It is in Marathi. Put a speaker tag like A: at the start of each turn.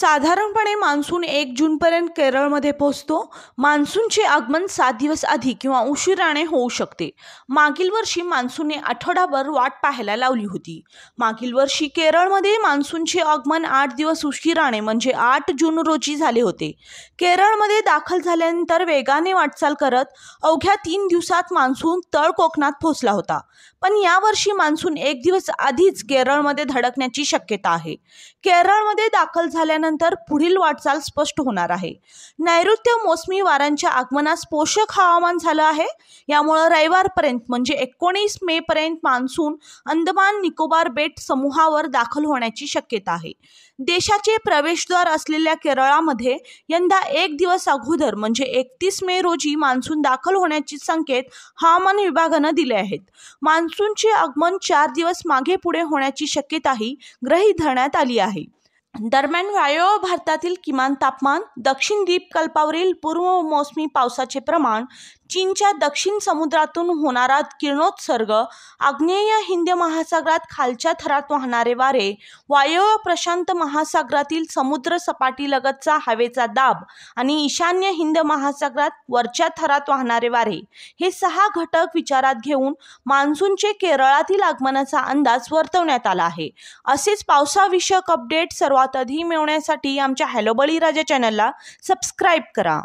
A: साधारणपणे मान्सून एक जूनपर्यंत केरळमध्ये पोहोचतो. मान्सूनचे आगमन सात दिवस आधी किंवा उशिराने होऊ शकते. मागील वर्षी मान्सूनने आठवडाभर वाट पाहायला लावली होती. मागील वर्षी केरळमध्ये मान्सूनचे आगमन आठ दिवस उशिराने म्हणजे आठ जून रोजी झाले होते. केरळमध्ये दाखल झाल्यानंतर वेगाने वाटचाल करत अवघ्या तीन दिवसात मान्सून तळ कोकणात पोहोचला होता. पण यावर्षी मान्सून एक दिवस आधीच केरळमध्ये धडकण्याची शक्यता आहे. केरळमध्ये दाखल झाल्यानंतर पुढील वाटचाल स्पष्ट होणार आहे. नैऋत्य मोसमी वाऱ्यांच्या आगमनास पोषक हवामान झालं आहे. यामुळं रविवारपर्यंत म्हणजे एकोणीस मे पर्यंत मान्सून अंदमान निकोबार बेट समूहावर दाखल होण्याची शक्यता आहे. देशाचे प्रवेशद्वार असलेल्या केरळामध्ये यंदा एक दिवस अगोदर म्हणजे एकतीस मे रोजी मान्सून दाखल होण्याचे संकेत हवामान विभागानं दिले आहेत. मान्सूनचे आगमन चार दिवस मागे पुढे होण्याची शक्यताही ग्रही धरण्यात आली आहे. दरम्यान वायव्य भारतातील किमान तापमान दक्षिण द्वीपकल्पावरील पूर्व मोसमी पावसाचे प्रमाण चीनच्या दक्षिण समुद्रातून होणारा किरणोत्सर्ग आग्नेय हिंद महासागरात खालच्या थरात वाहणारे वारे वायव्य प्रशांत महासागरातील समुद्र सपाटीलगतचा हवेचा दाब आणि ईशान्य हिंद महासागरात वरच्या थरात वाहणारे वारे हे सहा घटक विचारात घेऊन मान्सूनचे केरळातील आगमनाचा अंदाज वर्तवण्यात आला आहे. असेच पावसाविषयक अपडेट सर्वात आधी मिळवण्यासाठी आमच्या हॅलो बळीराजा चॅनलला सबस्क्राईब करा.